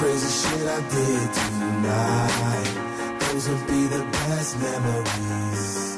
crazy shit I did tonight. Those would be the best memories.